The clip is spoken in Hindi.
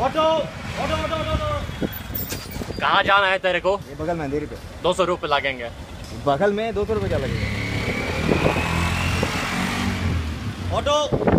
ऑटो ऑटो ऑटो ऑटो कहाँ जाना है तेरे को? ये बगल में अंधेरी पे। दो सौ रुपये लगेंगे। बगल में दो सौ रुपये क्या लगेगा? ऑटो।